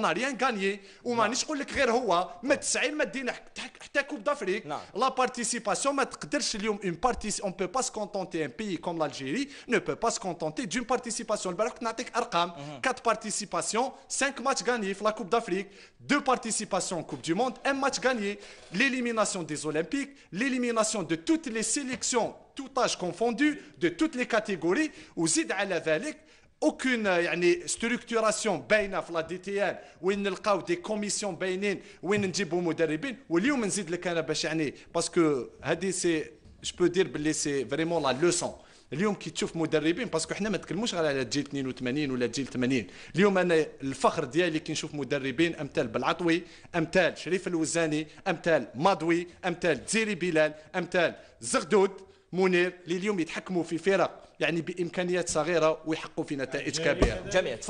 ريان غانيي ومانيش نقول لك غير هو ما تسعين ما دينا حتى كوب دافريك نعم. لا بارتيسيباسيون ما تقدرش اليوم اون بارتيس اون بو با سكونتونتي ان بيي كوم l'Algérie ne peut pas se contenter d'une participation البارح كنت نعطيك ارقام 4 بارتيسيباسيون 5 ماتش غانيي في لا كوب دافريك 2 بارتيسيباسيون كوب دو موند 1 ماتش غانيي l'élimination des olympiques l'élimination de toutes les sélections tout âge confondu de toutes les catégories وزيد على ذلك اوكون يعني structuration باينه في la DTN وين نلقاو des commissions باينين وين نجيبوا مدربين واليوم نزيد لك أنا باش يعني parce que هذه si je peux dire باللي c'est vraiment la leçon اليوم كي تشوف مدربين parce que حنا ما نتكلموش غير على جيل 82 ولا جيل 80 اليوم أنا الفخر ديالي كي نشوف مدربين امثال بالعطوي امثال شريف الوزاني امثال مادوي امثال دزيري بلال امثال زغدود منير اللي اليوم يتحكموا في فرق يعني بإمكانيات صغيرة ويحققوا في نتائج كبيرة. جميل. تفضل.